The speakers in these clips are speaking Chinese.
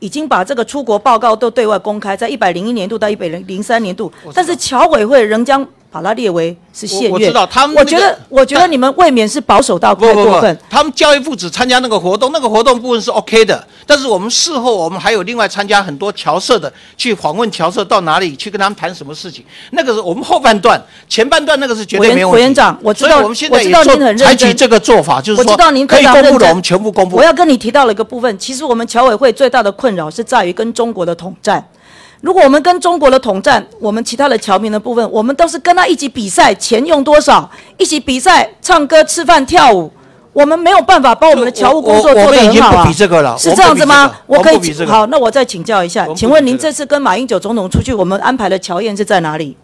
已经把这个出国报告都对外公开，在一百零一年度到一百零零三年度，但是侨委会仍将把它列为是县我我。知道他们我觉得，我觉得你们未免是保守到太不不不过分。，他们教育部只参加那个活动，那个活动部分是 OK 的，但是我们事后我们还有另外参加很多侨社的，去访问侨社到哪里去跟他们谈什么事情，那个是我们后半段，前半段那个是绝对没有问题。委员长我知道我们现在也我知道您做很认真采取这个做法，就是说我知道您可以公布的我们全部公布我。要跟你提到了一个部分，其实我们侨委会最大的困扰是在于跟中国的统战。如果我们跟中国的统战，我们其他的侨民的部分，我们都是跟他一起比赛，钱用多少，一起比赛，唱歌、吃饭、跳舞，我们没有办法把我们的侨务工作我我做得我们已经不很好啊。比这个了，是这样子吗这个？我可以好，那我再请教一下请问您这次跟马英九总统出去，我们安排的侨宴是在哪里？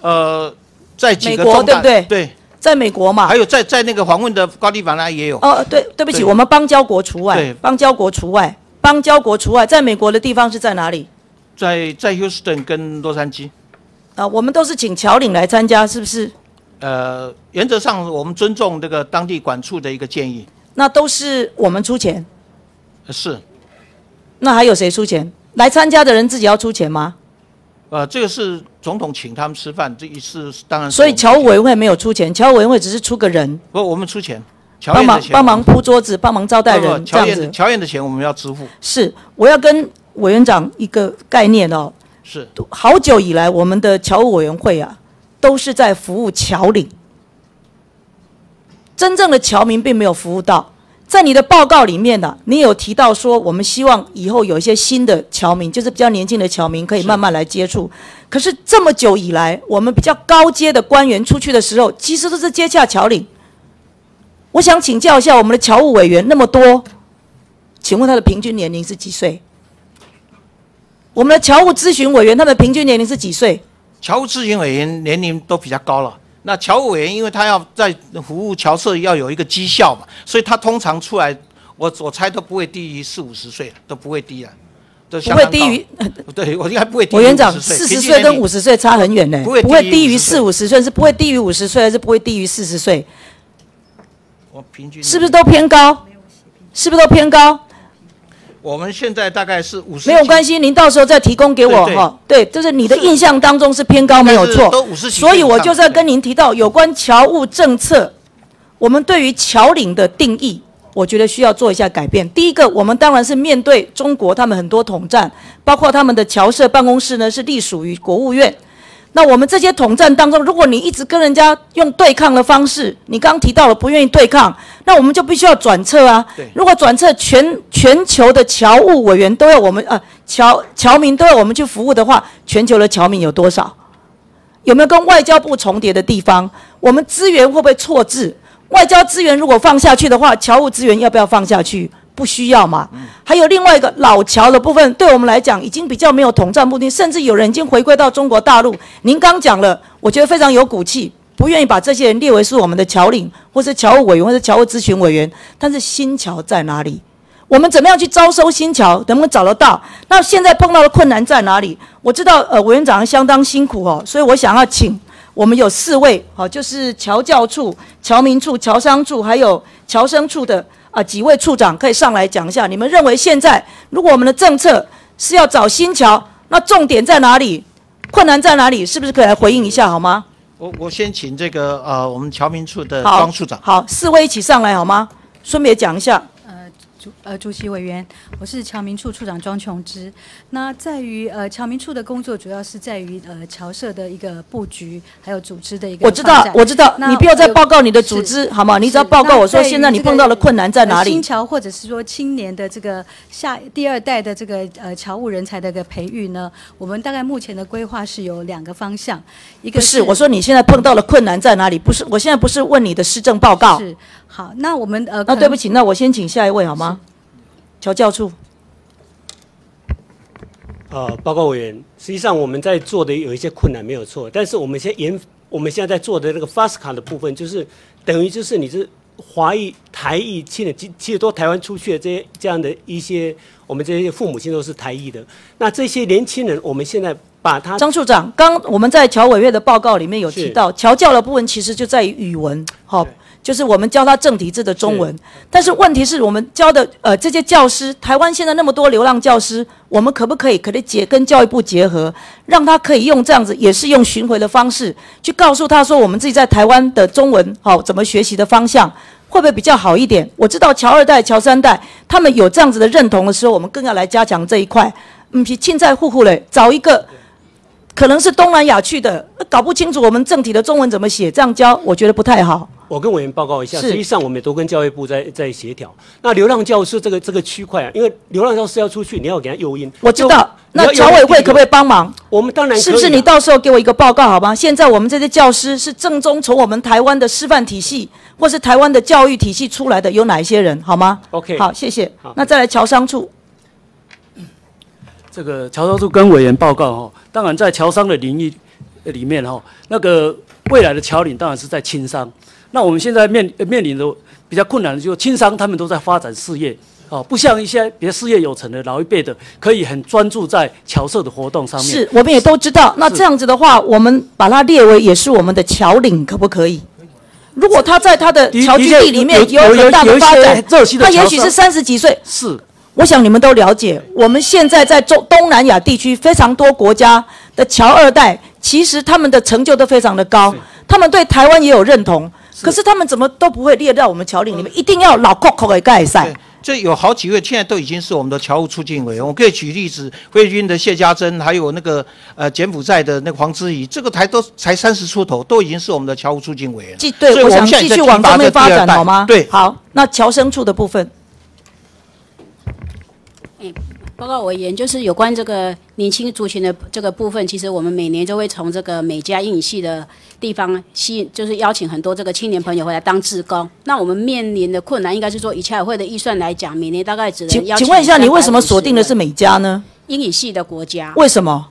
呃，在美国对不对对，在美国嘛还？有在在那个访问的高地方那也有。哦，对，对不起，我们邦交国除外对，邦交国除外，邦交国除外，在美国的地方是在哪里？在在休斯顿跟洛杉矶，啊，我们都是请侨领来参加，是不是？呃，原则上我们尊重这个当地管处的一个建议，那都是我们出钱，呃是，那还有谁出钱？来参加的人自己要出钱吗？呃，这个是总统请他们吃饭，这一次当然所以我们侨务委员会没有出钱，侨务委员会只是出个人不我们出钱，侨帮忙帮忙铺桌子，帮忙招待人，这样子侨宴的。侨宴的钱我们要支付，是，我要跟委员长一个概念哦。是好久以来，我们的侨务委员会啊，都是在服务侨领，真正的侨民并没有服务到。在你的报告里面呢、你有提到说，我们希望以后有一些新的侨民，就是比较年轻的侨民，可以慢慢来接触。可是这么久以来，我们比较高阶的官员出去的时候，其实都是接洽侨领。我想请教一下我们的侨务委员那么多，请问他的平均年龄是几岁？我们的侨务咨询委员他们的平均年龄是几岁？侨务咨询委员年龄都比较高了。那侨务委员，因为他要在服务侨社要有一个绩效嘛，所以他通常出来，我我猜都不会低于四五十岁，都不会低啊，都不会低于 对我应该不会低于委员长50岁四十岁跟五十十岁差很远呢，不会低于四五十岁，是不会低于五十岁，还是不会低于四十岁？我平均是不是？都偏高？是不是都偏高？我们现在大概是五十，没有关系，您到时候再提供给我哈。对，就是你的印象当中是偏高，没有错。都五十几岁以上，所以我就是要跟您提到有关侨务政策，我们对于侨领的定义，我觉得需要做一下改变。第一个，我们当然是面对中国他们很多统战，包括他们的侨社办公室呢是隶属于国务院。那我们这些统战当中，如果你一直跟人家用对抗的方式，你刚刚提到了不愿意对抗，那我们就必须要转撤啊。如果转撤全全球的侨务委员都要我们呃侨侨民都要我们去服务的话，全球的侨民有多少？有没有跟外交部重叠的地方？我们资源会不会错置？外交资源如果放下去的话，侨务资源要不要放下去？不需要嘛。还有另外一个老侨的部分，对我们来讲已经比较没有统战目的，甚至有人已经回归到中国大陆。您刚讲了，我觉得非常有骨气，不愿意把这些人列为是我们的侨领，或是侨务委员，或是侨务咨询委员。但是新侨在哪里？我们怎么样去招收新侨？能不能找得到？那现在碰到的困难在哪里？我知道，呃，委员长相当辛苦哦，所以我想要请我们有四位，好、就是侨教处、侨民处、侨商处，还有侨生处的啊、几位处长可以上来讲一下，你们认为现在如果我们的政策是要找新桥，那重点在哪里？困难在哪里？是不是可以来回应一下好吗？我我先请这个呃我们侨民处的好庄处长，好，四位一起上来好吗？顺便讲一下。主呃主席委员，我是侨民处处长庄琼芝。那在于呃侨民处的工作，主要是在于呃侨社的一个布局，还有组织的一个我知道我知道，那你不要再报告你的组织好吗？你只要报告我说现在你碰到的困难在哪里呃新？侨或者是说青年的这个下第二代的这个呃侨务人才的一个培育呢，我们大概目前的规划是有两个方向，一个不是，我说你现在碰到的困难在哪里？不是，我现在不是问你的施政报告。是好，那我们呃那对不起，那我先请下一位好吗？侨教处。呃，报告委员，实际上我们在做的有一些困难没有错，但是我们现在研我们现在在做的那个 FASCA 的部分，就是等于就是你是华裔、台裔亲的，其其实都台湾出去的这些这样的一些，我们这些父母亲都是台裔的，那这些年轻人，我们现在把他张处长，刚我们在侨委会的报告里面有提到，侨教的部分其实就在于语文，好、对就是我们教他正体字的中文。但是问题是我们教的呃这些教师，台湾现在那么多流浪教师，我们可不可以可以结跟教育部结合，让他可以用这样子，也是用巡回的方式去告诉他说，我们自己在台湾的中文好、怎么学习的方向。会不会比较好一点？我知道乔二代、乔三代他们有这样子的认同的时候，我们更要来加强这一块。嗯，是亲在户户嘞，找一个可能是东南亚去的，搞不清楚我们正体的中文怎么写，这样教我觉得不太好。我跟委员报告一下，实际上我们也都跟教育部在在协调。那流浪教师这个这个区块啊，因为流浪教师要出去，你要给他诱因。我知道，那侨委会可不可以以？帮忙？我们当然啊是不是你到时候给我一个报告好吗？现在我们这些教师是正宗从我们台湾的师范体系或是台湾的教育体系出来的，有哪一些人好吗 OK 好，谢谢。那再来侨商处，这个侨商处跟委员报告哈，当然在侨商的领域呃里面哈，那个未来的侨领当然是在轻商。那我们现在面呃面临的比较困难的就是轻商他们都在发展事业，哦，不像一些别事业有成的老一辈的，可以很专注在侨社的活动上面。是我们也都知道。那这样子的话，我们把它列为也是我们的侨领，可不可以？如果他在他的的侨居地里面有有很大的发展，他也许是三十几岁，是我想你们都了解，我们现在在中东南亚地区非常多国家的侨二代，其实他们的成就都非常的高，他们对台湾也有认同，可是他们怎么都不会列到我们侨领里面，一定要老 Coco 给盖赛。，这有好几位现在都已经是我们的侨务促进委员。我可以举例子，菲律宾的谢家珍，还有那个呃柬埔寨的那个黄之怡，这个才都才三十出头，都已经是我们的侨务促进委员。继对，所以我想继续往提拔这边发展好吗？对，好，那侨生处的部分，报告委员，就是有关这个年轻族群的这个部分，其实我们每年都会从这个美加英语系的地方吸引，就是邀请很多这个青年朋友回来当志工。那我们面临的困难，应该是说以侨委会的预算来讲，每年大概只能请邀请请问一下，你为什么锁定的是美加呢？英语系的国家？为什么？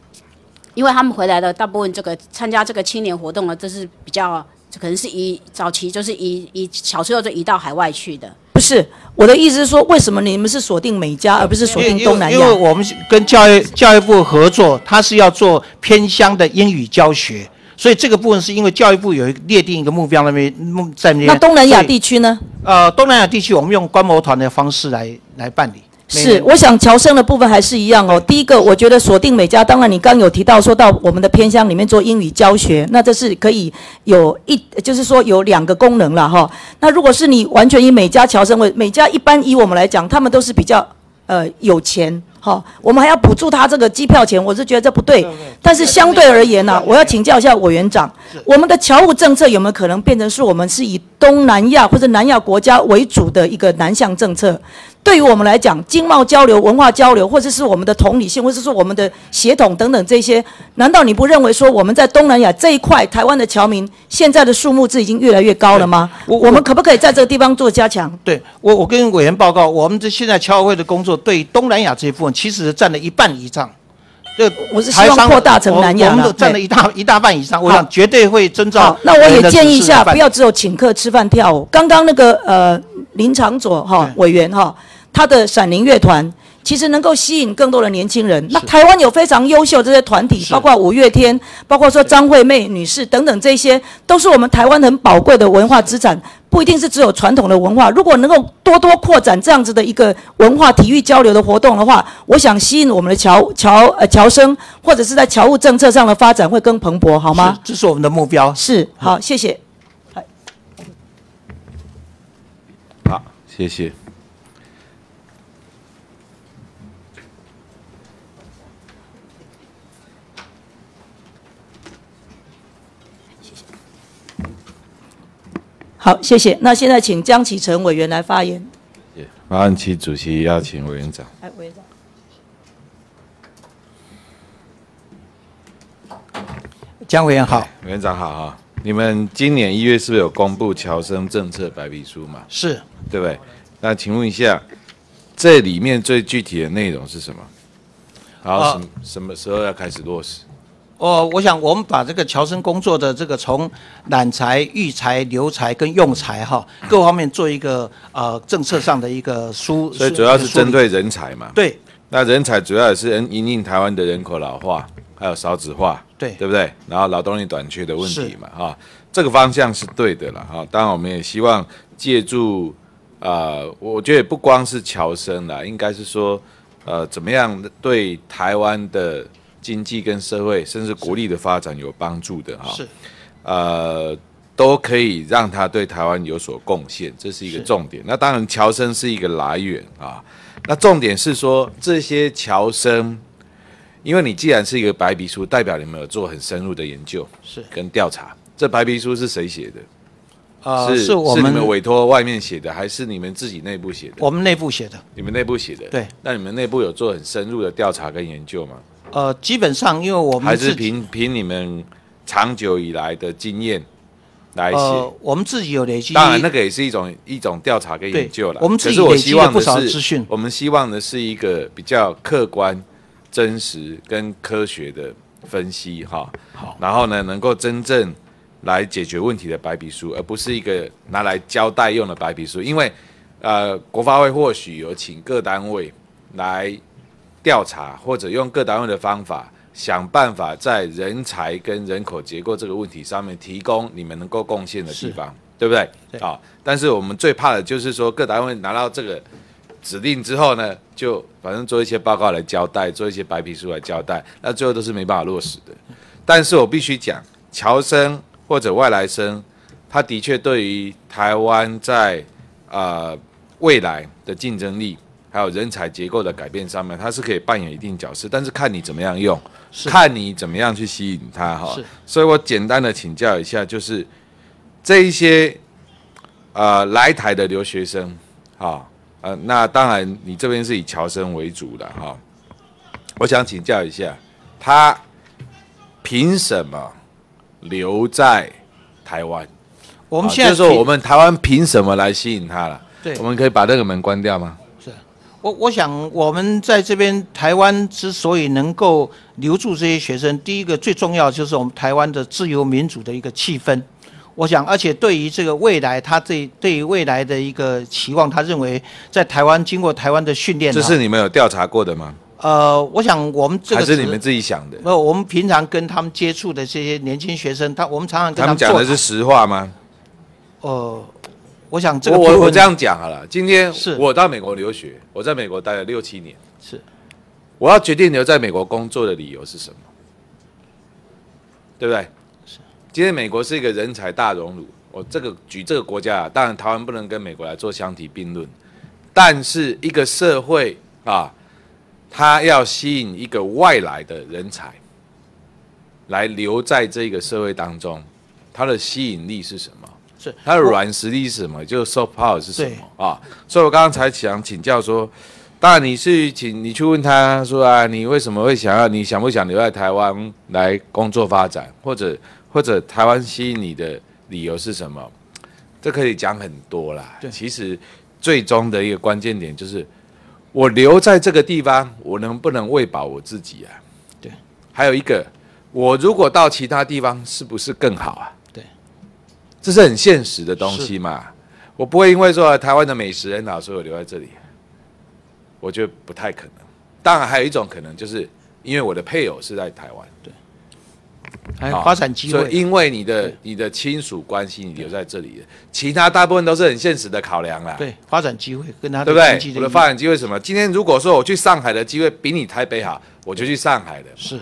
因为他们回来的大部分这个参加这个青年活动啊，这是比较可能是移早期就是移移小时候就移到海外去的。不是我的意思是说，为什么你们是锁定美加，而不是锁定东南因为因为？我们跟教育教育部合作，它是要做偏乡的英语教学，所以这个部分是因为教育部有列定一个目标那边目在那边。那东南亚地区呢？呃东南亚地区，我们用观摩团的方式来来办理。每是，我想侨生的部分还是一样哦。第一个，我觉得锁定美加，当然你刚有提到说到我们的偏乡里面做英语教学，那这是可以有一，就是说有两个功能了哈。那如果是你完全以美加侨生为，美加一般以我们来讲，他们都是比较呃有钱。哈，我们还要补助他这个机票钱，我是觉得这不对。但是相对而言呢、我要请教一下委员长，我们的侨务政策有没有可能变成是我们是以东南亚或者南亚国家为主的一个南向政策？对于我们来讲，经贸交流、文化交流，或者是我们的同理性，或者是我们的协同等等这些，难道你不认为说我们在东南亚这一块，台湾的侨民现在的数目是已经越来越高了吗？我我们可不可以在这个地方做加强？对我，我跟委员报告，我们这现在侨委会的工作对东南亚这一部分，其实占了一半以上。这我是希望扩大成南亚我我们都占了一大一大半以上，我想绝对会遵照，。那我也建议一下，不要。只有请客吃饭跳舞。刚刚那个呃林长佐哈对委员哈，他的闪灵乐团。其实能够吸引更多的年轻人。那台湾有非常优秀的这些团体，包括五月天，包括说张惠妹女士等等，这些都是我们台湾很宝贵的文化资产。不一定是只有传统的文化，如果能够多多扩展这样子的一个文化体育交流的活动的话，我想吸引我们的侨侨呃侨生，或者是在侨务政策上的发展会更蓬勃，好吗？是这是我们的目标。是，好，谢谢。好，谢谢。好，谢谢。那现在请江启臣委员来发言。麻烦请主席邀请委员长。哎，委员长。江委员好，委员长好哈。你们今年一月是不是有公布侨生政策白皮书嘛？是对不对？那请问一下，这里面最具体的内容是什么？然后什么、什么时候要开始落实？哦，我想我们把这个侨生工作的这个从揽才、育才、留才跟用才哈各方面做一个呃政策上的一个疏，所以主要是针对人才嘛。对那人才主要也是因应台湾的人口老化，还有少子化，对对不对？然后劳动力短缺的问题嘛，哈，这个方向是对的了哈。当然，我们也希望借助啊、呃我觉得不光是侨生啦，应该是说呃，怎么样对台湾的经济跟社会，甚至国力的发展有帮助的哈。是呃，都可以让他对台湾有所贡献，这是一个重点。那当然，侨生是一个来源啊。那重点是说，这些侨生，因为你既然是一个白皮书，代表你们有做很深入的研究是跟调查。这白皮书是谁写的？呃，是是我们你们委托外面写的，还是你们自己内部写的？我们内部写的。你们内部写的。对。那你们内部有做很深入的调查跟研究吗？呃，基本上因为我们还是凭凭你们长久以来的经验来写？呃，我们自己有累积。当然，那个也是一种一种调查跟研究了。我们自己可是我累积希望的了不少是资讯我们希望的是一个比较客观、真实跟科学的分析哈。好，然后呢，能够真正来解决问题的白皮书，而不是一个拿来交代用的白皮书。因为呃，国发会或许有请各单位来调查，或者用各单位的方法。想办法在人才跟人口结构这个问题上面提供你们能够贡献的地方，对不对？对啊，但是我们最怕的就是说各单位拿到这个指令之后呢，就反正做一些报告来交代，做一些白皮书来交代，那最后都是没办法落实的。但是我必须讲，侨生或者外来生，他的确对于台湾在呃未来的竞争力。还有人才结构的改变上面，它是可以扮演一定角色，但是看你怎么样用，看你怎么样去吸引他哈。所以我简单的请教一下，就是这一些呃来台的留学生，哈呃，那当然你这边是以侨生为主的哈。我想请教一下，他凭什么留在台湾？我我们现在就是说，我们台湾凭什么来吸引他了？对我们可以把那个门关掉吗？我我想，我们在这边台湾之所以能够留住这些学生，第一个最重要就是我们台湾的自由民主的一个气氛。我想，而且对于这个未来，他对对于未来的一个期望，他认为在台湾经过台湾的训练啊，这是你们有调查过的吗？呃，我想我们这还是你们自己想的？没有，我们平常跟他们接触的这些年轻学生，他我们常常跟他们讲的是实话吗？呃，我想这个我我我这样讲好了，今天是我到美国留学，我在美国待了六七年，是我要决定留在美国工作的理由是什么？对不对？是。今天美国是一个人才大熔炉，我这个举这个国家啊，当然台湾不能跟美国来做相提并论，但是一个社会啊，它要吸引一个外来的人才来留在这个社会当中，它的吸引力是什么？是它的软实力是什么？就是 soft power 是什么啊？所以我刚刚才想请教说，当然你是请你去问他说啊，你为什么会想要？你想不想留在台湾来工作发展，或者或者台湾吸引你的理由是什么？这可以讲很多啦。对其实最终的一个关键点就是，我留在这个地方，我能不能喂饱我自己啊？对。还有一个，我如果到其他地方，是不是更好啊？对。这是很现实的东西嘛。我不会因为说台湾的美食很好，所以我留在这里。我觉得不太可能。当然，还有一种可能，就是因为我的配偶是在台湾，对还有发展机会。所以因为你的你的亲属关系，你留在这里，其他大部分都是很现实的考量啦。对发展机会跟他对不对我的发展机会什么？今天如果说我去上海的机会比你台北好，我就去上海的，是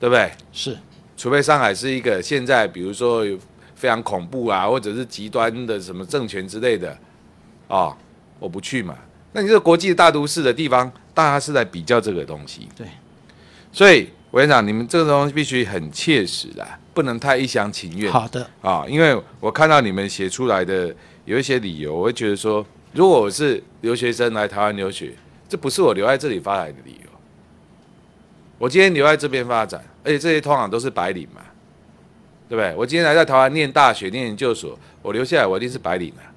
对不对？是除非上海是一个现在，比如说有非常恐怖啊，或者是极端的什么政权之类的，哦，我不去嘛。那你这个国际大都市的地方，大家是在比较这个东西。对，所以委员长，你们这个东西必须很切实的，不能太一厢情愿。好的，啊，因为我看到你们写出来的有一些理由，我会觉得说，如果我是留学生来台湾留学，这不是我留在这里发展的理由。我今天留在这边发展，而且这些通常都是白领嘛，对不对？我今天来在台湾念大学、念研究所，我留下来，我一定是白领啊。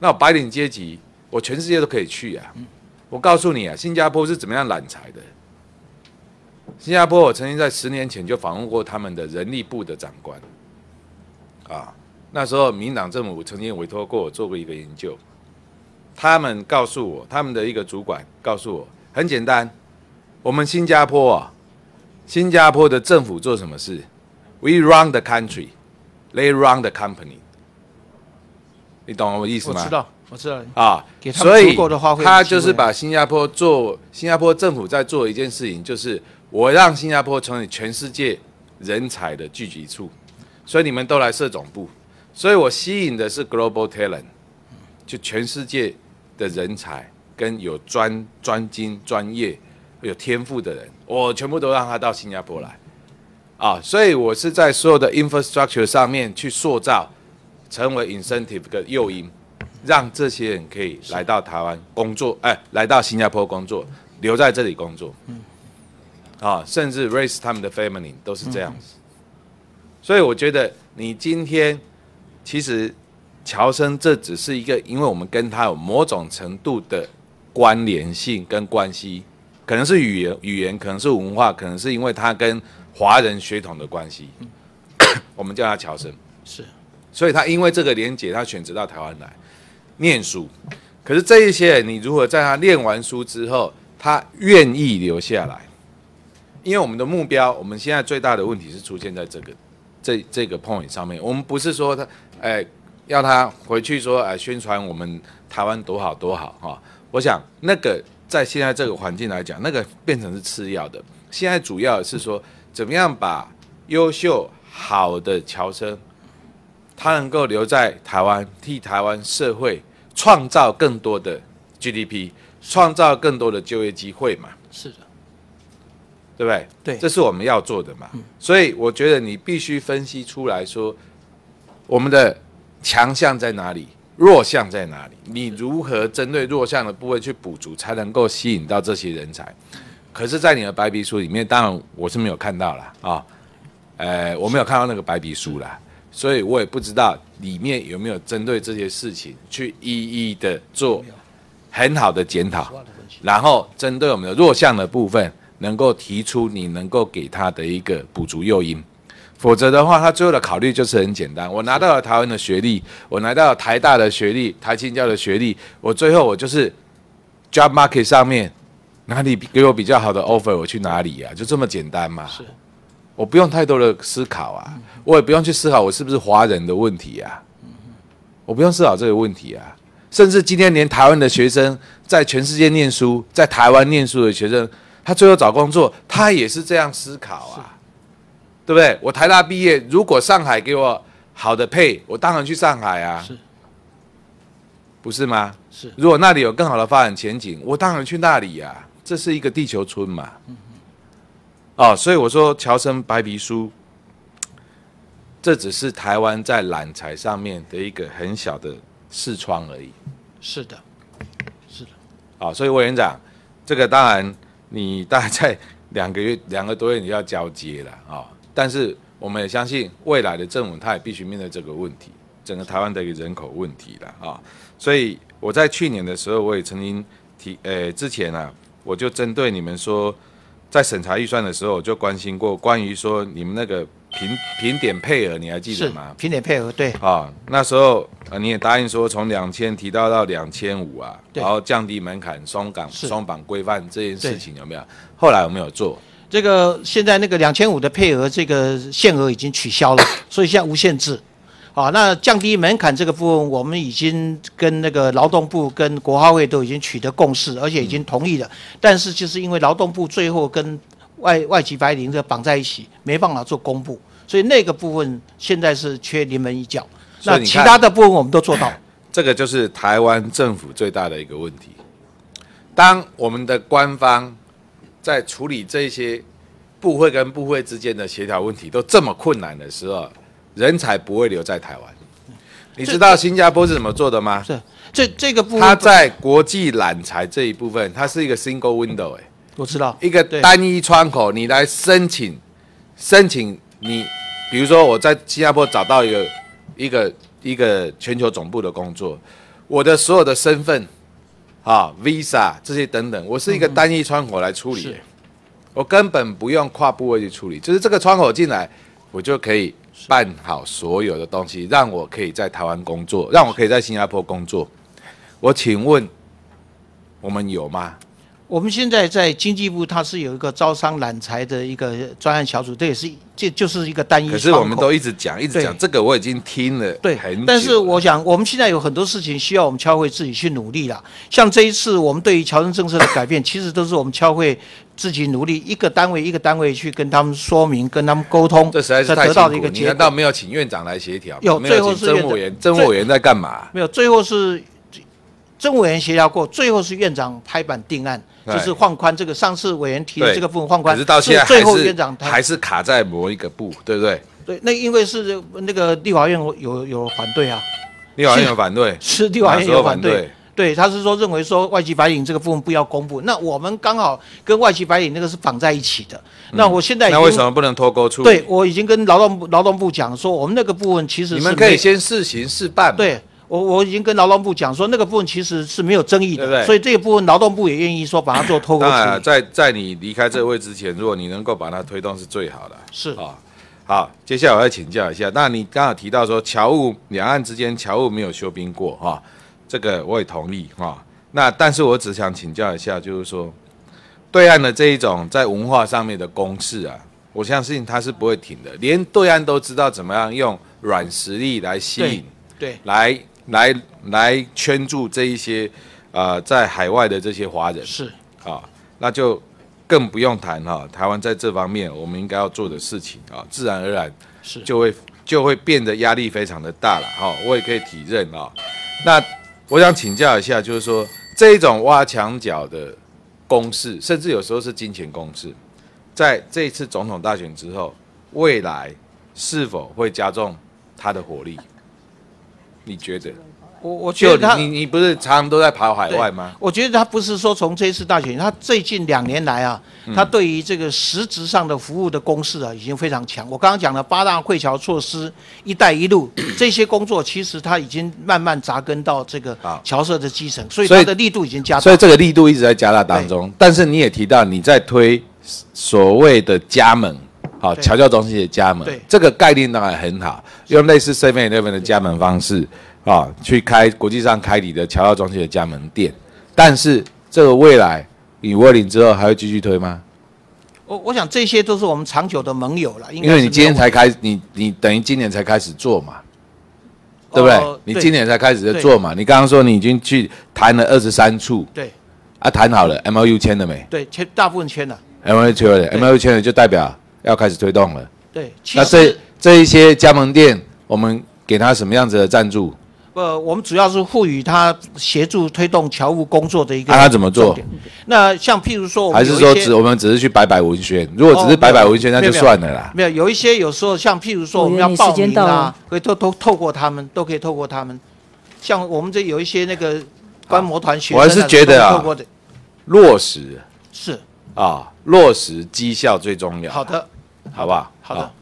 那白领阶级，我全世界都可以去啊。我告诉你啊，新加坡是怎么样揽财的。新加坡，我曾经在十年前就访问过他们的人力部的长官，啊，那时候民党政府曾经委托过我做过一个研究，他们告诉我，他们的一个主管告诉我，很简单，我们新加坡啊，新加坡的政府做什么事 We run the country, they run the company。你懂我意思吗？我知道，我知道。啊给，他们所以足够的花费他就是把新加坡做新加坡政府在做一件事情，就是我让新加坡成为全世界人才的聚集处，所以你们都来设总部，所以我吸引的是 global talent，就全世界的人才跟有专专精、专业、有天赋的人，我全部都让他到新加坡来，啊，所以我是在所有的 infrastructure 上面去塑造，成为 incentive 的诱因。让这些人可以来到台湾工作，哎，来到新加坡工作，留在这里工作，嗯，啊，甚至 raise 他们的 family 都是这样子。所以我觉得你今天其实乔生这只是一个，因为我们跟他有某种程度的关联性跟关系，可能是语言语言，可能是文化，可能是因为他跟华人血统的关系，我们叫他乔生。是，所以他因为这个连结，他选择到台湾来念书。可是这一些人，你如何在他念完书之后，他愿意留下来？因为我们的目标，我们现在最大的问题是出现在这个这这个 point 上面。我们不是说他，哎、要他回去说，哎、宣传我们台湾多好多好哈、我想那个在现在这个环境来讲，那个变成是次要的。现在主要是说，怎么样把优秀好的侨生，他能够留在台湾，替台湾社会创造更多的 GDP，创造更多的就业机会嘛，是的，对不对？对这是我们要做的嘛。所以我觉得你必须分析出来说，我们的强项在哪里，弱项在哪里，你如何针对弱项的部位去补足，才能够吸引到这些人才。可是，在你的白皮书里面，当然我是没有看到啦，啊、呃，我没有看到那个白皮书啦，所以我也不知道里面有没有针对这些事情去一一的做很好的检讨，然后针对我们的弱项的部分，能够提出你能够给他的一个补足诱因。否则的话，他最后的考虑就是很简单：我拿到了台湾的学历，我拿到了台大的学历、台青教的学历，我最后我就是 job market 上面哪里给我比较好的 offer，我去哪里啊？就这么简单嘛。是，我不用太多的思考啊，我也不用去思考我是不是华人的问题啊，我不用思考这个问题啊。甚至今天连台湾的学生在全世界念书，在台湾念书的学生，他最后找工作，他也是这样思考啊，对不对？我台大毕业，如果上海给我好的配，我当然去上海啊，是，不是吗？是如果那里有更好的发展前景，我当然去那里呀、这是一个地球村嘛。哦，所以我说乔生白皮书，这只是台湾在揽才上面的一个很小的视窗而已。是的，是的啊、所以委员长，这个当然你大概在两个月、两个多月你就要交接了啊、但是我们也相信未来的政府他也必须面对这个问题，整个台湾的一个人口问题了啊、所以我在去年的时候，我也曾经提，呃，之前啊，我就针对你们说，在审查预算的时候，我就关心过关于说你们那个评评点配额，你还记得是吗？评点配额，对，啊，那时候啊你也答应说从两千提到到两千五啊，然后降低门槛、松绑是松绑规范这件事情有没有？后来有没有做？这个现在那个两千五的配额，这个限额已经取消了，所以现在无限制。啊，那降低门槛这个部分，我们已经跟那个劳动部跟国发会都已经取得共识，而且已经同意了。但是就是因为劳动部最后跟外外籍白领这绑在一起，没办法做公布，所以那个部分现在是缺临门一脚。那其他的部分我们都做到。这个就是台湾政府最大的一个问题。当我们的官方在处理这些部会跟部会之间的协调问题都这么困难的时候，人才不会留在台湾。你知道新加坡是怎么做的吗？是这这个部分，它在国际揽才这一部分，它是一个 single window，哎、我知道一个单一窗口，你来申请，申请你，比如说我在新加坡找到一个一个一个全球总部的工作，我的所有的身份啊、visa 这些等等，我是一个单一窗口来处理、是我根本不用跨部位去处理，就是这个窗口进来，我就可以办好所有的东西，让我可以在台湾工作，让我可以在新加坡工作。我请问，我们有吗？我们现在在经济部，它是有一个招商揽才的一个专案小组，这也是这就是一个单一可。是我们都一直讲，一直讲对这个，我已经听了对很久。但是我想，我们现在有很多事情需要我们侨会自己去努力了。像这一次我们对于侨生政策的改变，其实都是我们侨会自己努力，一个单位一个单位去跟他们说明、跟他们沟通，这实在是才太。得到的一个结你难道果。没有请院长来协调？有没有最后是政务委员，政务委员在干嘛？没有，最后是政务委员协调过，最后是院长拍板定案，就是放宽这个上次委员提的这个部分放宽。可是到现在最后院长他还是卡在某一个部，对不对？对，那因为是那个立法院有有反对啊，立法院有反对，是立法院有反对。对？他是说认为说外籍白领这个部分不要公布，那我们刚好跟外籍白领那个是绑在一起的。那我现在那为什么不能脱钩处理？对，我已经跟劳动部劳动部讲说，我们那个部分其实你们可以先试行试办。对我我已经跟劳动部讲说，那个部分其实是没有争议的，对对所以这个部分劳动部也愿意说把它做脱钩当然了，处理。在在你离开这个位之前，如果你能够把它推动，是最好的。是啊，好，接下来我要请教一下，那你刚好提到说侨务两岸之间侨务没有休兵过哈、这个我也同意哈、那但是我只想请教一下，就是说对岸的这一种在文化上面的攻势啊，我相信它是不会停的，连对岸都知道怎么样用软实力来吸引，对来来来圈住这一些呃在海外的这些华人。是啊，那就更不用谈哈、台湾在这方面我们应该要做的事情啊，自然而然是就会就会变得压力非常的大了哈、我也可以体认啊。那我想请教一下，就是说这一种挖墙脚的攻势，甚至有时候是金钱攻势，在这一次总统大选之后，未来是否会加重它的火力？你觉得？我我觉得他你你不是常常都在跑海外吗？我觉得他不是说从这一次大选，他最近两年来啊，嗯他对于这个实质上的服务的攻势啊，已经非常强。我刚刚讲了八大会侨措施、“一带一路” 这些工作，其实他已经慢慢扎根到这个好侨社的基层，所以他的力度已经加大。所以这个力度一直在加大当中。但是你也提到你在推所谓的加盟，好，对侨教中心的加盟对，这个概念当然很好，用类似 Seven Eleven 的加盟方式啊，去开国际上开你的侨教中心的加盟店。但是这个未来你沃林之后还会继续推吗？我我想这些都是我们长久的盟友了，因因为你今天才开，你你等于今年才开始做嘛，对不对？你今年才开始在做嘛。你刚刚说你已经去谈了二十三处对啊，谈好了 M O U 签了没对签大部分签了，？M O U 签了，M O U 签了就代表要开始推动了。对，那这实这一些加盟店，我们给他什么样子的赞助？呃，我们主要是赋予他协助推动侨务工作的一个。啊他怎么做？那像譬如说还是说只我们只是去摆摆文宣？如果只是摆摆文宣，那就算了啦。没有，有一些有时候像譬如说我们要报名啊时间到了，会都都透过他们，都可以透过他们。像我们这有一些那个观摩团学生啊，我还是觉得啊透过落实是啊，落实绩效最重要。好，的，好不好？好的，好。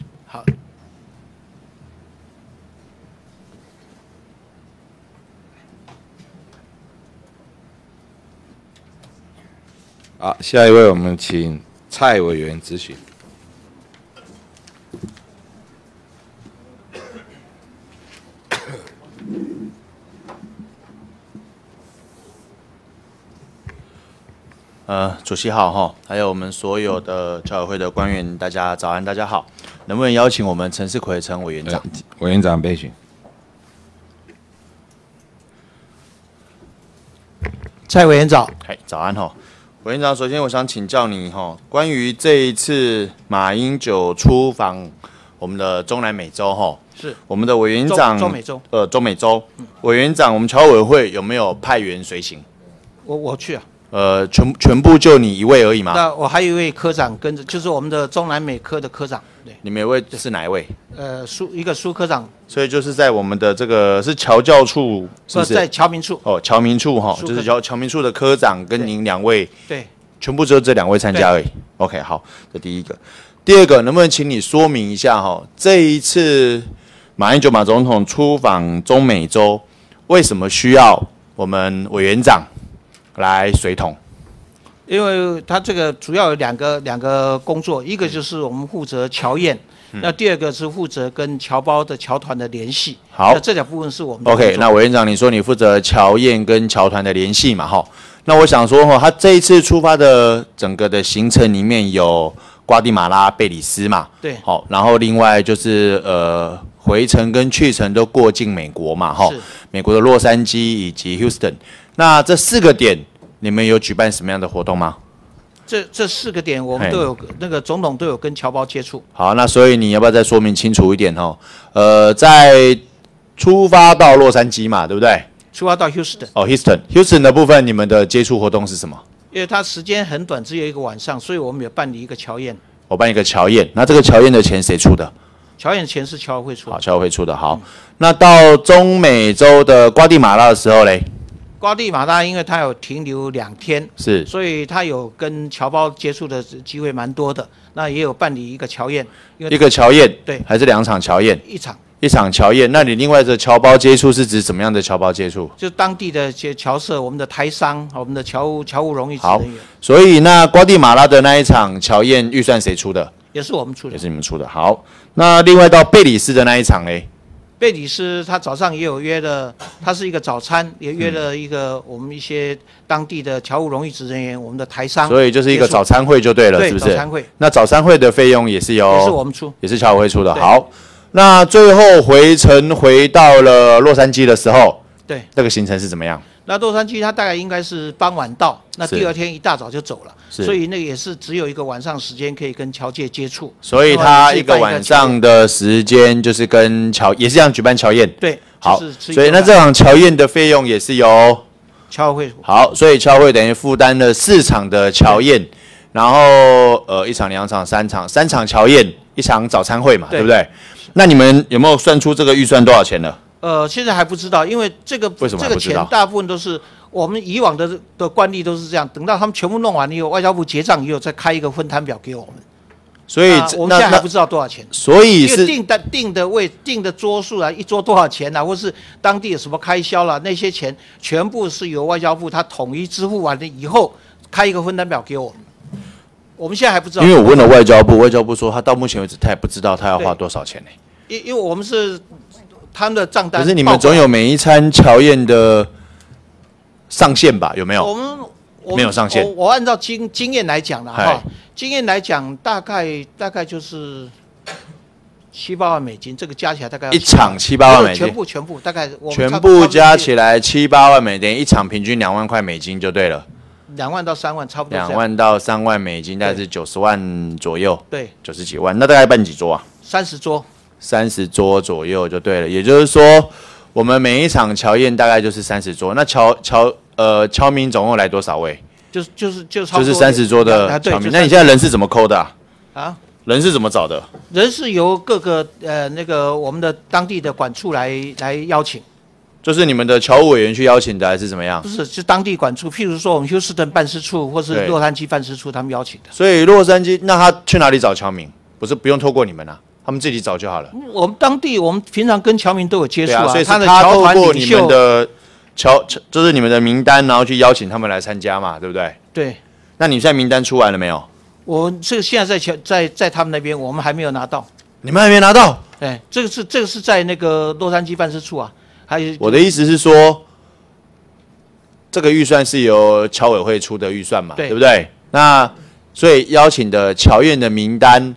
好，下一位我们请蔡委员咨询。呃，主席好哈，还有我们所有的侨委会的官员，大家早安，大家好。能不能邀请我们陈世奎陈委员长？委员长备询。蔡委员长，哎，早安哈，委员长，首先我想请教你哈，关于这一次马英九出访我们的中南美洲哈，是。我们的委员长中中美洲，呃，中美洲。委员长，我们侨委会有没有派员随行？我我去啊。呃，全全部就你一位而已嘛？那我还有一位科长跟着，就是我们的中南美科的科长，对，你们有一位是哪一位？呃，苏一个苏科长，所以就是在我们的这个是侨教处，是不是？在侨民处，哦，侨民处哈，就是侨侨民处的科长跟您两位，对，全部只有这两位参加而已。OK，好，这第一个。第二个，能不能请你说明一下哈，这一次马英九马总统出访中美洲，为什么需要我们委员长来随同？因为他这个主要有两个两个工作，一个就是我们负责侨宴，嗯那第二个是负责跟侨胞的侨团的联系。好那这两部分是我们的 OK，那委员长，你说你负责侨宴跟侨团的联系嘛？哈，那我想说哈，他这一次出发的整个的行程里面有瓜地马拉、贝里斯嘛？对好，然后另外就是呃回程跟去程都过境美国嘛？哈，美国的洛杉矶以及 Houston。那这四个点，你们有举办什么样的活动吗？这这四个点，我们都有那个总统都有跟侨胞接触。好，那所以你要不要再说明清楚一点哦？呃，在出发到洛杉矶嘛，对不对？出发到 Houston，哦，Houston，Houston 的部分，你们的接触活动是什么？因为它时间很短，只有一个晚上，所以我们有办理一个侨宴。我办一个侨宴，那这个侨宴的钱谁出的？侨宴钱是侨委会出好，的，侨委会出的。好，那到中美洲的瓜地马拉的时候嘞，瓜地马拉因为它有停留两天，是所以他有跟侨胞接触的机会蛮多的。那也有办理一个侨宴，因为一个侨宴，对还是两场侨宴？一场一场侨宴，那你另外的侨胞接触是指什么样的侨胞接触？就当地的些侨社、我们的台商、我们的侨务侨务荣誉好，所以那瓜地马拉的那一场侨宴预算谁出的？也是我们出的也。是你们出的。好，那另外到贝里斯的那一场嘞，贝里斯他早上也有约了，他是一个早餐，也约嗯了一个我们一些当地的侨务荣誉职人员，我们的台商，所以就是一个早餐会就对了，是不是？早餐会那早餐会的费用也是由也是我们出。也是侨委会出的。好，那最后回程回到了洛杉矶的时候，对，那个行程是怎么样？那洛杉矶他大概应该是傍晚到，那第二天一大早就走了，所以那也是只有一个晚上时间可以跟侨界接触。所以他一个晚上的时间就是跟乔也是这样举办乔宴。对，好就是所以那这场乔宴的费用也是由乔会好，所以乔会等于负担了四场的乔宴，然后呃一场、两场、三场，三场乔宴，一场早餐会嘛，对对不对？那你们有没有算出这个预算多少钱了？呃，现在还不知道，因为这个为什么这个钱大部分都是我们以往的的惯例都是这样，等到他们全部弄完了以后，外交部结账以后再开一个分摊表给我们。所以我们现在还不知道多少钱。所以定的定的位定的桌数啊，一桌多少钱啊，或是当地有什么开销啦、那些钱全部是由外交部他统一支付完了以后，开一个分担表给我们。我们现在还不知道，因为我问了外交部，外交部说他到目前为止他也不知道他要花多少钱呢、因因为我们是他们的账单，可是你们总有每一餐乔宴的上限吧？有没有？我们我没有上限。我我按照经经验来讲了嗨。哈，经验来讲大概大概就是七八万美金，这个加起来大概一场七八万。美金。全部全部大概我全部加起来七八万美金，一场平均两万块美金就对了，两万到三万，差不多两。万到三万美金，大概是九十万左右，对，九十几万，那大概办几桌啊？三十桌，三十桌左右就对了。也就是说，我们每一场乔宴大概就是三十桌。那乔乔呃乔民总共来多少位？就是就是就差不多就是三十桌的啊对。那你现在人是怎么抠的、啊？啊，人是怎么找的？人是由各个呃那个我们的当地的管处来来邀请，就是你们的侨务委员去邀请的，还是怎么样不？是是当地管处，譬如说我们休斯顿办事处或是洛杉矶办事处他们邀请的。所以洛杉矶，那他去哪里找侨民？不是不用透过你们啊，他们自己找就好了。我们当地我们平常跟侨民都有接触对啊，所以他的他侨团透过你们的侨，就是你们的名单，然后去邀请他们来参加嘛，对不对？对。那你现在名单出完了没有？我这个现在在侨在在他们那边，我们还没有拿到。你们还没拿到？哎，这个是这个是在那个洛杉矶办事处啊，还有我的意思是说，这个预算是由侨委会出的预算嘛，对不对？那所以邀请的侨院的名单，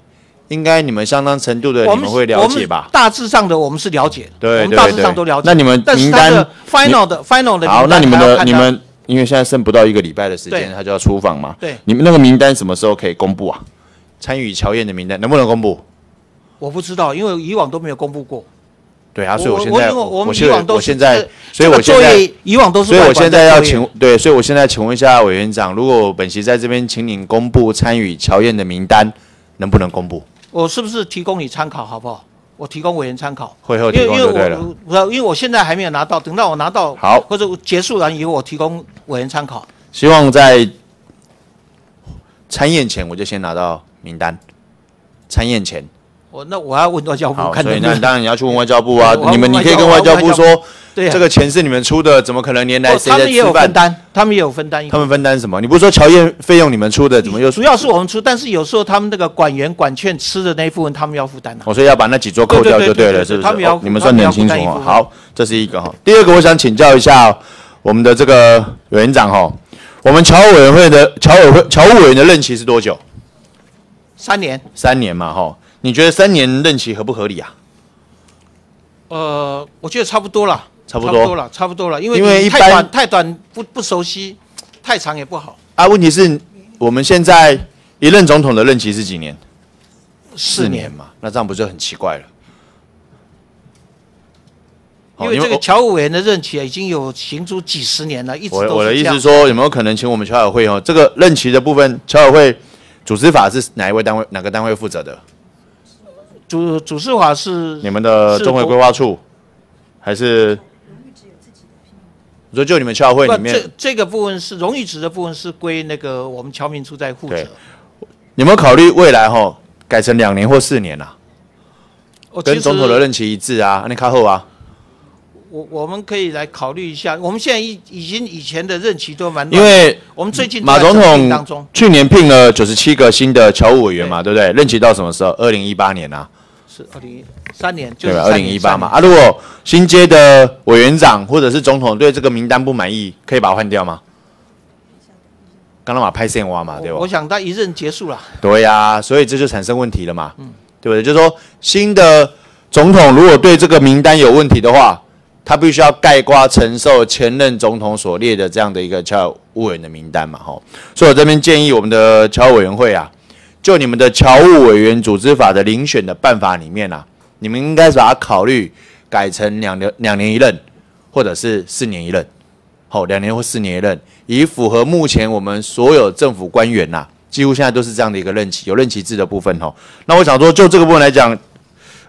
应该你们相当程度的你们会了解吧？大致上的我们是了解的，对对我们大致上都了解。那你们名单的 final 的 final 的好，那你们的你们因为现在剩不到一个礼拜的时间，他就要出访嘛，对你们那个名单什么时候可以公布啊？参与乔宴的名单能不能公布？我不知道，因为以往都没有公布过。对啊，所以我现在我们以现在往都现在所以我现在以往都是所以我现在要请对，所以我现在请问一下委员长，如果本席在这边请您公布参与乔宴的名单，能不能公布？我是不是提供你参考好不好？我提供委员参考。会后提因为因为供就对了。我我因为我现在还没有拿到，等到我拿到好或者结束完以后，我提供委员参考。希望在参宴前我就先拿到名单。参宴前，我那我要问外交部好，看能不能。所以那当然你要去问外交部啊 你们你可以跟外交部说，对啊这个钱是你们出的，怎么可能连来哦谁在他们也有分？担，他们也有分担。他们分担什么？你不是说乔宴费用你们出的，怎么又主要是我们出，但是有时候他们那个管员管券吃的那一部分，他们要负担啊。我说要把那几桌扣掉就对了，对对对对是不是？他们要哦你们算得很清楚哦。好，这是一个哈。第二个，我想请教一下我们的这个委员长哈，我们侨委员会的侨委会侨务委员的任期是多久？三年，三年嘛哈。你觉得三年任期合不合理啊？呃，我觉得差不多了，差不多了，差不多了，因为因为一般太短太短不不熟悉，太长也不好。啊，问题是我们现在一任总统的任期是几年？四年，嘛，那这样不就很奇怪了？好因为这个我侨务委员的任期啊，已经有行足几十年了，一直都我我的意思说，有没有可能请我们侨委会哦，这个任期的部分，侨委会组织法是哪一位单位哪个单位负责的？组组织法是你们的是中委规划处，还是？我说就你们侨会里面这，这个部分是荣誉值的部分是归那个我们侨民处在负责。有没有考虑未来哈改成两年或四年啊？跟哦其实总统的任期一致啊？那靠后啊？我我们可以来考虑一下，我们现在已已经以前的任期都蛮乱因为我们最近马总在整理当中统去年聘了九十七个新的侨务委员嘛，对不对？任期到什么时候？二零一八年啊，是二零三年，就是对吧？二零一八嘛。啊，如果新接的委员长或者是总统对这个名单不满意，可以把它换掉吗？刚刚把拍线挖嘛，对吧我？想他一任结束了，对呀、所以这就产生问题了嘛，对不对？就是说，新的总统如果对这个名单有问题的话，他必须要盖瓜承受前任总统所列的这样的一个侨务委员的名单嘛，吼。所以我这边建议我们的侨委员会啊，就你们的侨务委员组织法的遴选的办法里面啊，你们应该把它考虑改成两年两年一任，或者是四年一任。好，两年或四年一任，以符合目前我们所有政府官员呐、几乎现在都是这样的一个任期，有任期制的部分哈。那我想说，就这个部分来讲，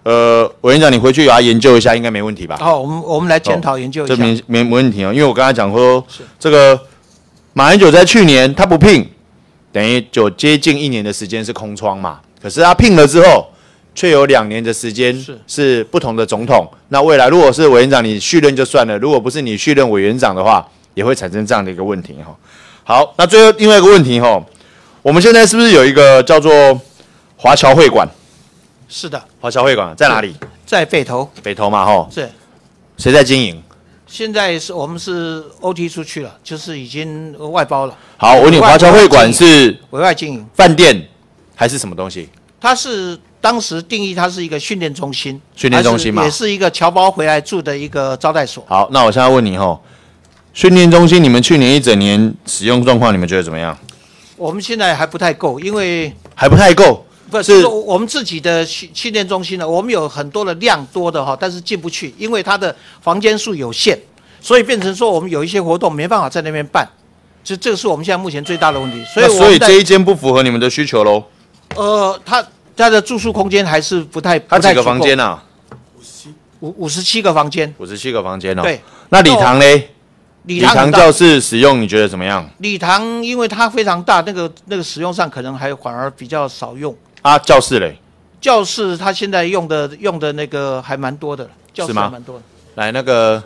呃，委员长你回去有要研究一下，应该没问题吧？好，我们我们来检讨研究一下。这没没没问题哦，因为我刚才讲说，这个马英九在去年他不聘，等于就接近一年的时间是空窗嘛。可是他聘了之后，却有两年的时间是是不同的总统。那未来如果是委员长你续任就算了，如果不是你续任委员长的话，也会产生这样的一个问题哈。好，那最后另外一个问题哈，我们现在是不是有一个叫做华侨会馆？是的，华侨会馆在哪里？在北投北投嘛哈，是。谁在经营？现在是我们是 OT 出去了，就是已经外包了，好，我问你，华侨会馆是委外经营。饭店还是什么东西？它是当时定义它是一个训练中心，训练中心嘛是也是一个侨胞回来住的一个招待所。好，那我现在问你吼，训练中心你们去年一整年使用状况，你们觉得怎么样？我们现在还不太够，因为还不太够，不是是我们自己的训训练中心呢，我们有很多的量多的哈，但是进不去，因为它的房间数有限，所以变成说我们有一些活动没办法在那边办，这这个是我们现在目前最大的问题。所以所以这一间不符合你们的需求喽？呃，它它的住宿空间还是不太它几个房间啊？五五十七个房间，五十七个房间哦。对。那礼堂嘞？礼堂教室使用你觉得怎么样？礼堂因为它非常大，那个那个使用上可能还反而比较少用。啊，教室嘞？教室他现在用的用的那个还蛮多的，教室是吗还蛮多的。来，那个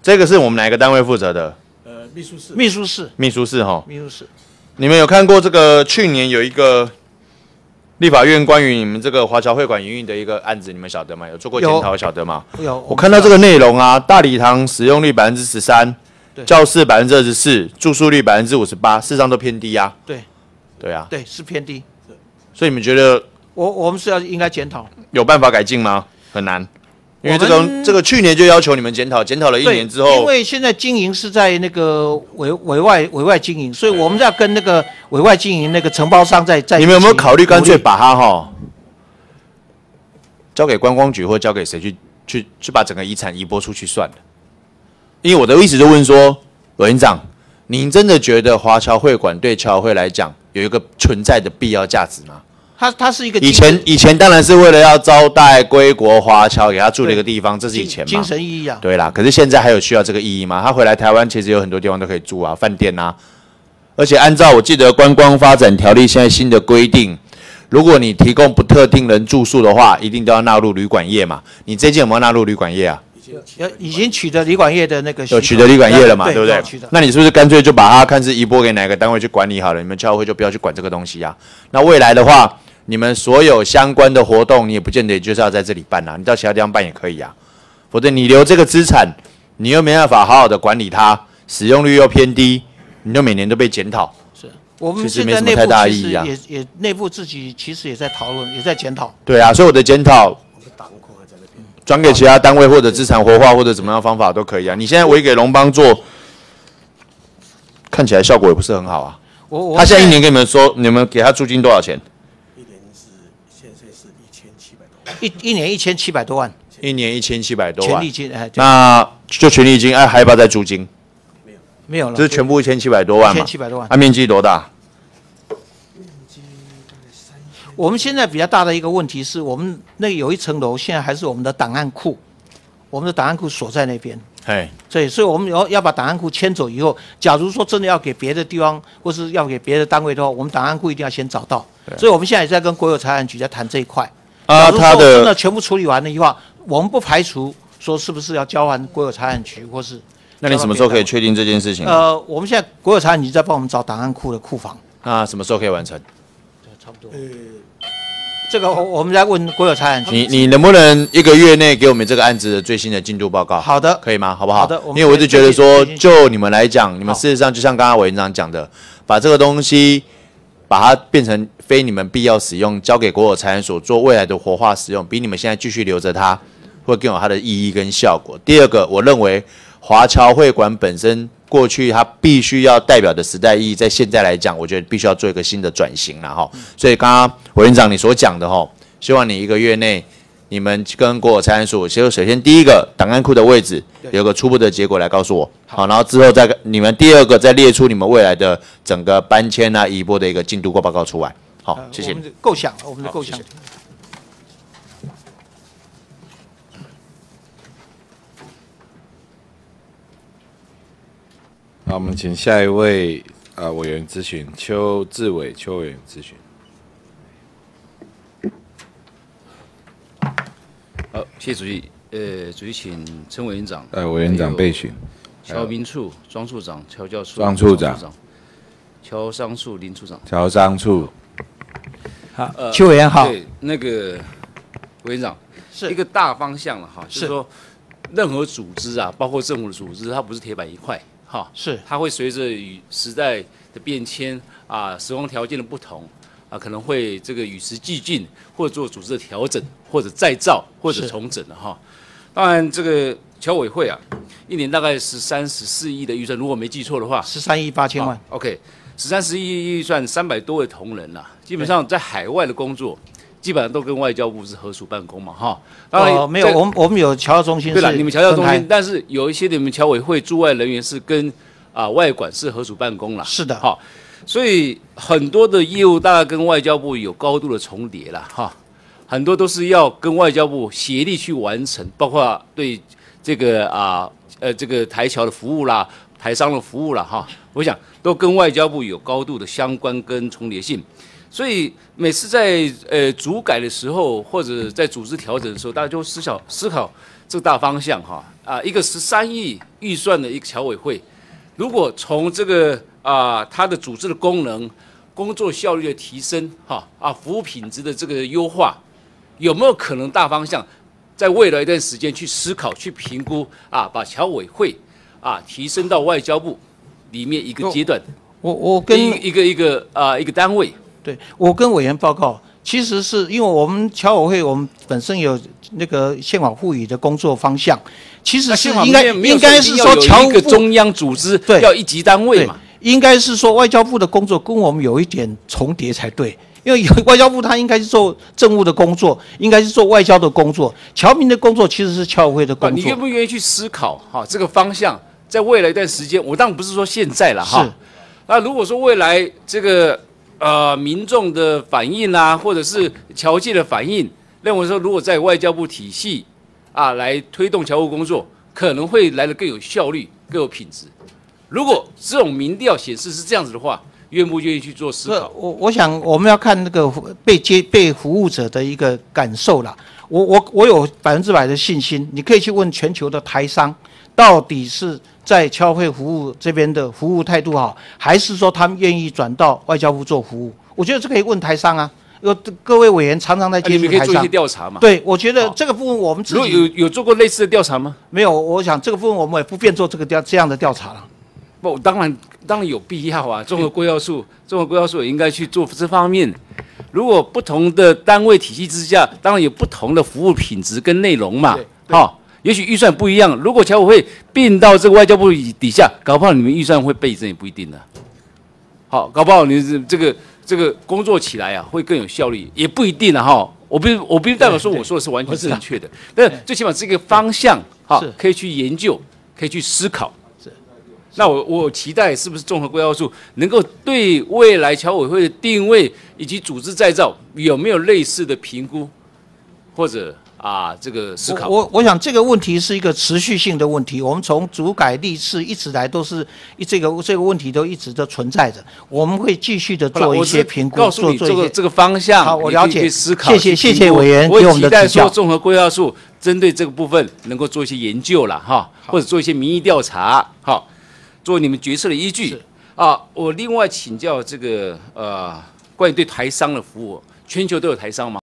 这个是我们哪个单位负责的？呃，秘书室，秘书室，秘书室哈。秘书室，你们有看过这个去年有一个立法院关于你们这个华侨会馆营运的一个案子，你们晓得吗？有做过检讨，晓得吗？有我看到这个内容啊，大礼堂使用率百分之十三对，教室百分之二十四，住宿率百分之五十八，事实上都偏低啊。对对啊，对是偏低。所以你们觉得我我们是要应该检讨。有办法改进吗？很难，因为这个这个去年就要求你们检讨，检讨了一年之后因，为现在经营是在那个委委外委外经营，所以我们要跟那个委外经营那个承包商在在。你们有没有考虑干脆把它哈交给观光局或交给谁去去去把整个遗产移拨出去算了？因为我的意思就问说，委员长，您真的觉得华侨会馆对侨会来讲有一个存在的必要价值吗？它它是一个以前以前当然是为了要招待归国华侨，给他住的一个地方，这是以前嘛精。神意义啊。对啦，可是现在还有需要这个意义吗？他回来台湾其实有很多地方都可以住啊，饭店啊，而且按照我记得观光发展条例现在新的规定，如果你提供不特定人住宿的话，一定都要纳入旅馆业嘛。你这件有没有纳入旅馆业啊？已呃已经取得旅馆业的那个有取得旅馆业了嘛，对不对？那你是不是干脆就把它看是移拨给哪个单位去管理好了？你们教会就不要去管这个东西啊。那未来的话，你们所有相关的活动，你也不见得就是要在这里办啊，你到其他地方办也可以啊。否则你留这个资产，你又没办法好好的管理它，使用率又偏低，你就每年都被检讨。我们其实现在内部没什么太大其实意义啊也也内部自己其实也在讨论，也在检讨。对啊，所以我的检讨转给其他单位或者资产活化或者怎么样方法都可以啊。你现在委给龙邦做，看起来效果也不是很好啊。我我他现在一年给你们说，你们给他租金多少钱？一年是现在是一千七百多万，一一年一千七百多万一年一千七百多万权利，金，哎，对那就权利金，哎，还要不要再租金？没有了，这是全部一千七百多万嘛？1700多万啊，面积多大？我们现在比较大的一个问题是我们那有一层楼现在还是我们的档案库，我们的档案库锁在那边。哎，对，所以我们要要把档案库迁走以后，假如说真的要给别的地方，或是要给别的单位的话，我们档案库一定要先找到。所以我们现在也在跟国有财产局在谈这一块。啊，他说真的的全部处理完了以后，我们不排除说是不是要交还国有财产局，或是那你什么时候可以确定这件事情？呃，我们现在国有财产局在帮我们找档案库的库房，啊什么时候可以完成？差不多。这个我我们在问国有财产局。你你能不能一个月内给我们这个案子的最新的进度报告？好的可以吗？好不好？好的因为我一直觉得说，就你们来讲，你们事实上就像刚刚委员长讲的，把这个东西把它变成非你们必要使用，交给国有财产所做未来的活化使用，比你们现在继续留着它，会更有它的意义跟效果。第二个，我认为华侨会馆本身过去它必须要代表的时代意义，在现在来讲，我觉得必须要做一个新的转型了哈。所以刚刚委员长你所讲的哈，希望你一个月内。你们跟国有财产所，其实首先第一个档案库的位置有个初步的结果来告诉我，好，然后之后再你们第二个再列出你们未来的整个搬迁啊、移拨的一个进度报告出来，好呃，谢谢我们。的构想，我们的构想好我们请下一位呃委员咨询，邱志伟邱委员咨询。好，谢谢主席。呃，主席请陈委员长。呃，委员长备询。侨民处庄处长、乔教处庄处长、乔商处林处长。乔商处，好，邱委员好。对，那个委员长是一个大方向了哈，就是是说任何组织啊，包括政府的组织，它不是铁板一块哈，是它会随着与时代的变迁啊，时光条件的不同啊，可能会这个与时俱进，或者做组织的调整，或者再造，或者重整的哈。当然，这个侨委会啊，一年大概是三十四亿的预算，如果没记错的话，十三亿八千万好。OK，十三十亿预算三百多位同仁啦，基本上在海外的工作，基本上都跟外交部是合署办公嘛哈。当然、哦，没有，我们我们有侨务中心。对了，你们侨教中心，但是有一些你们侨委会驻外人员是跟啊、外管是合署办公了。是的哈，所以很多的业务大概跟外交部有高度的重叠了哈，很多都是要跟外交部协力去完成，包括对这个啊呃这个台侨的服务啦、台商的服务啦哈，我想都跟外交部有高度的相关跟重叠性。所以每次在呃组改的时候，或者在组织调整的时候，大家就思考思考这个大方向哈啊，一个十三亿预算的一个侨委会，如果从这个啊它的组织的功能、工作效率的提升哈啊服务品质的这个优化，有没有可能大方向在未来一段时间去思考、去评估啊，把侨委会啊提升到外交部里面一个阶段，我我跟一个一个一个啊一个单位。对我跟委员报告，其实是因为我们侨委会我们本身有那个宪法赋予的工作方向，其实是应该应该是说说一个侨务部中央组织对要一级单位对嘛。，应该是说外交部的工作跟我们有一点重叠才对。因为有外交部他应该是做政务的工作，应该是做外交的工作，侨民的工作其实是侨委会的啊，工作你愿。不愿意去思考哈、这个方向，在未来一段时间，我当然不是说现在了哈是。那如果说未来这个呃民众的反应啊，或者是侨界的反应，认为说如果在外交部体系啊来推动侨务工作，可能会来得更有效率、更有品质。如果这种民调显示是这样子的话，愿不愿意去做思考？我我想我们要看那个被接被服务者的一个感受啦。我我我有百分之百的信心，你可以去问全球的台商，到底是在侨委会服务这边的服务态度好，还是说他们愿意转到外交部做服务？我觉得这可以问台商啊，有各位委员常常在接啊你们可以做一些。调查嘛？对，我觉得这个部分我们自如果己有有做过类似的调查吗？没有，我想这个部分我们也不便做这个调这样的调查了。不，当然当然有必要啊。综合规划处，综合规划处也应该去做这方面。如果不同的单位体系之下，当然有不同的服务品质跟内容嘛好、也许预算不一样。如果侨委会并到这个外交部底下，搞不好你们预算会倍增也不一定呢。好，搞不好你这这个这个工作起来啊，会更有效率，也不一定啊哈。我不我不代表说我说的是完全正确的，但最起码是一个方向，哈，可以去研究，可以去思考。那我我期待是不是综合规划处能够对未来侨委会的定位以及组织再造有没有类似的评估，或者啊这个思考？我我我想这个问题是一个持续性的问题，我们从主改历次一直来都是一这个这个问题都一直都存在着，我们会继续的做一些评估，告诉你这个这个方向，好我了解思考，谢谢谢谢委员给我们我期待的指教说综合规划处针对这个部分能够做一些研究了哈，或者做一些民意调查，好，作为你们决策的依据是啊。我另外请教这个呃，关于对台商的服务，全球都有台商吗？